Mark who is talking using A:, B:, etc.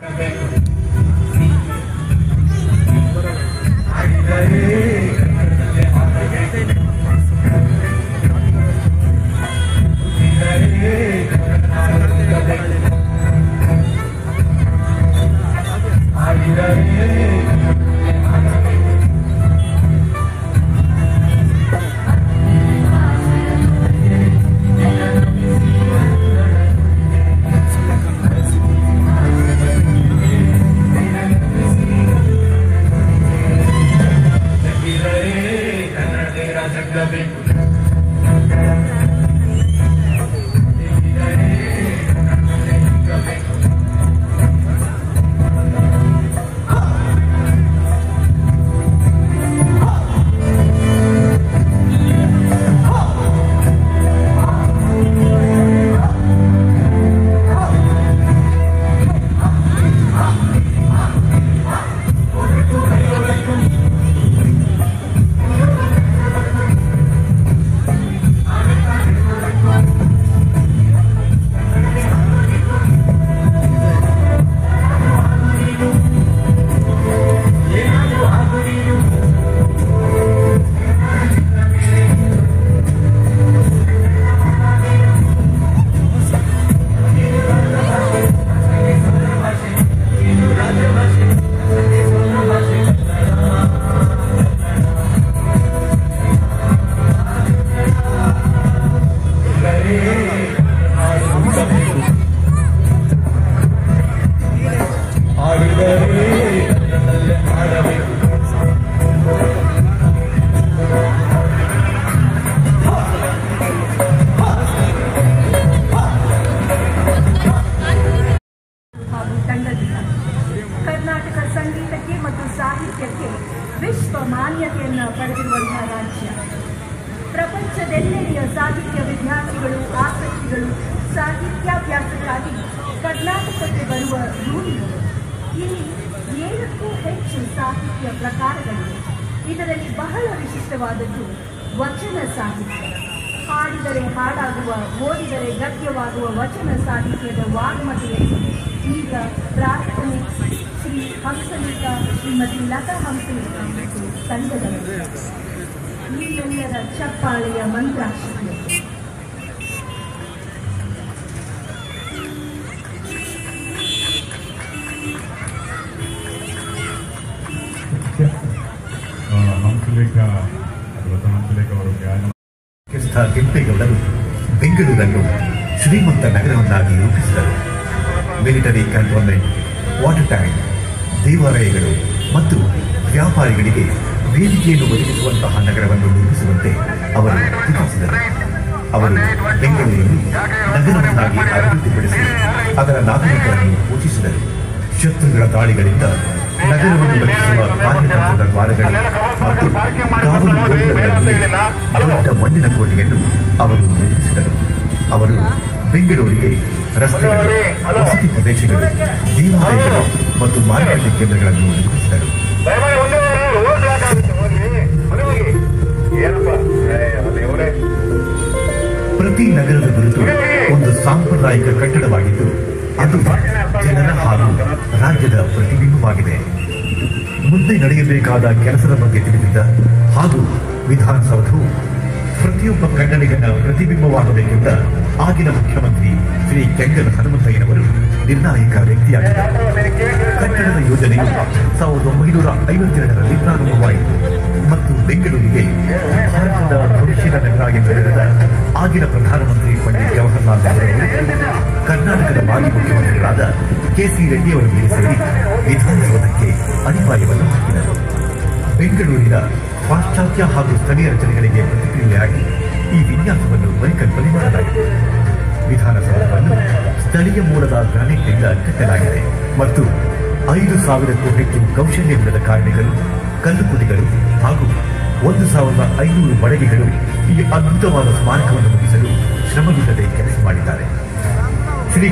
A: Yeah. ಹಾಗೂ ತಂಡದಿಂದ ಕರ್ನಾಟಕ ಸಂಗೀತಕ್ಕೆ ಮತ್ತು ಸಾಹಿತ್ಯಕ್ಕೆ ವಿಶ್ವ ಮಾನ್ಯತೆಯನ್ನು ಪಡೆದಿರುವಂತಹ ರಾಜ್ಯ ಪ್ರಪಂಚದೆಲ್ಲೆಡೆಯ ಸಾಹಿತ್ಯ ವಿದ್ಯಾರ್ಥಿಗಳು ಆಸಕ್ತಿಗಳು ಸಾಹಿತ್ಯಾಭ್ಯಾಸಕ್ಕಾಗಿ ಕರ್ನಾಟಕಕ್ಕೆ ಬರುವ ರೂಢಿಗಳು ಇಲ್ಲಿ ಏಳಕ್ಕೂ ಹೆಚ್ಚು ಸಾಹಿತ್ಯ ಪ್ರಕಾರಗಳಿವೆ. ಇದರಲ್ಲಿ ಬಹಳ ವಿಶಿಷ್ಟವಾದದ್ದು ವಚನ ಸಾಹಿತ್ಯ. ಹಾಡಿದರೆ ಹಾಡಾಗುವ, ಓದಿದರೆ ಗದ್ಯವಾಗುವ ವಚನ ಸಾಹಿತ್ಯದ ವಾಗ್ಮತೆಯಲ್ಲಿ ಈಗ ಪ್ರಾರ್ಥನೆ ಶ್ರೀ ಹಂಸಲೇಖ ಶ್ರೀಮತಿ ಲತಾ ಹಂಸಲೇಖ ಮತ್ತು ತಂಡದ ನಿಮ್ಮೆಲ್ಲರ ಚಪ್ಪಾಳೆಯ ಮಂತ್ರಾಕ್ಷತೆ
B: ಹಂಸಲೇಖ ಅವರು
C: ಕೆಂಪೇಗೌಡರು ಬೆಂಗಳೂರನ್ನು ಶ್ರೀಮಂತ ನಗರವನ್ನಾಗಿ ರೂಪಿಸಿದರು. ಮಿಲಿಟರಿ ಕಂಟೋನ್ಮೆಂಟ್, ವಾಟರ್ ಟ್ಯಾಂಕ್, ದೇವಾಲಯಗಳು ಮತ್ತು ವ್ಯಾಪಾರಿಗಳಿಗೆ ವೇದಿಕೆಯನ್ನು ಒದಗಿಸುವಂತಹ ನಗರವನ್ನು ನಿರ್ಮಿಸುವಂತೆ ಅವರು ತಿಳಿಸಿದರು. ಅವರು ಬೆಂಗಳೂರಿನಲ್ಲಿ ನಗರವನ್ನಾಗಿ ಅಭಿವೃದ್ಧಿಪಡಿಸಿ ಅದರ ನಾಗರಿಕರನ್ನು ಪೂಜಿಸಿದರು ಶತ್ರುಗಳ ದಾಳಿಗಳಿಂದ ದೊಡ್ಡ ಮಣ್ಣಿನ ಕೋಟೆಯನ್ನು ಅವರು ನಿರ್ಮಿಸಿದರು ಅವರು ಬೆಂಗಳೂರಿಗೆ ರಸ್ತೆಗಳು ವಸತಿ ಪ್ರದೇಶಗಳು ದೇವಾಲಯಗಳು ಮತ್ತು ಮಾರುಕಟ್ಟೆ ಕೇಂದ್ರಗಳನ್ನು ನಿರ್ಮಿಸಿದರು ಪ್ರತಿ ನಗರದ ಗುರುತು ಒಂದು ಸಾಂಪ್ರದಾಯಿಕ ಕಟ್ಟಡವಾಗಿದ್ದು ಅದು ಜನರ ಹಾಗೂ ರಾಜ್ಯದ ಪ್ರತಿಬಿಂಬವಾಗಿದೆ. ಮುಂದೆ ನಡೆಯಬೇಕಾದ ಕೆಲಸದ ಬಗ್ಗೆ ತಿಳಿದಿದ್ದ ಹಾಗೂ ವಿಧಾನಸೌಧವು ಪ್ರತಿಯೊಬ್ಬ ಕನ್ನಡಿಗನ ಪ್ರತಿಬಿಂಬವಾಗಬೇಕೆಂದ ಆಗಿನ ಮುಖ್ಯಮಂತ್ರಿ ಶ್ರೀ ಕೆಂಗಲ್ ಹನುಮಂತಯ್ಯನವರು ನಿರ್ಣಾಯಕ ವ್ಯಕ್ತಿಯಾಗಿದ್ದರು. ಕಟ್ಟಡದ ಯೋಜನೆಯು ಸಾವಿರದ ಒಂಬೈನೂರ ಐವತ್ತೆರಡರಲ್ಲಿ ಪ್ರಾರಂಭವಾಯಿತು ಮತ್ತು ಬೆಂಗಳೂರಿಗೆ ಭಾರತದ ಭವಿಷ್ಯದ ನಗರ ಎಂದು ಹೇಳಿದ ಆಗಿನ ಪ್ರಧಾನಮಂತ್ರಿ ಪಂಡಿತ್ ಜವಾಹರ್ಲಾಲ್ ನೆಹರು ಕರ್ನಾಟಕದ ಮಾಜಿ ಮುಖ್ಯಮಂತ್ರಿಗಳಾದ ಕೆಸಿ ರೆಡ್ಡಿ ಅವರೊಂದಿಗೆ ಸೇರಿ ವಿಧಾನಸೌಧಕ್ಕೆ ಅನಿವಾರ್ಯವನ್ನು ಹಾಕಿದರು. ಬೆಂಗಳೂರಿನ ಪಾಶ್ಚಾತ್ಯ ಹಾಗೂ ಸ್ಥಳೀಯ ರಚನೆಗಳಿಗೆ ಪ್ರತಿಕ್ರಿಯೆಯಾಗಿ ಈ ವಿನ್ಯಾಸವನ್ನು ಪರಿಕಲ್ಪನೆ ಮಾಡಲಾಗಿದೆ. ವಿಧಾನಸೌಧವನ್ನು ಸ್ಥಳೀಯ ಮೂಲದ ಗ್ರಾನೈಟ್ನಿಂದ ಕಟ್ಟಲಾಗಿದೆ ಮತ್ತು ಐದು ಸಾವಿರಕ್ಕೂ ಹೆಚ್ಚು ಕೌಶಲ್ಯವಿಲ್ಲದ ಕಾರ್ಮಿಕರು ಕಲ್ಲುಪುಡಿಗಳು ಹಾಗೂ ಒಂದು ಸಾವಿರದ ಐನೂರು ಬಡಗಿಗಳು ಈ ಅದ್ಭುತವಾದ ಸ್ಮಾರಕವನ್ನು ಮುಗಿಸಲು ಶ್ರಮವಿಲ್ಲದೆ ಕೆಲಸ ಮಾಡಿದ್ದಾರೆ. ಶ್ರೀ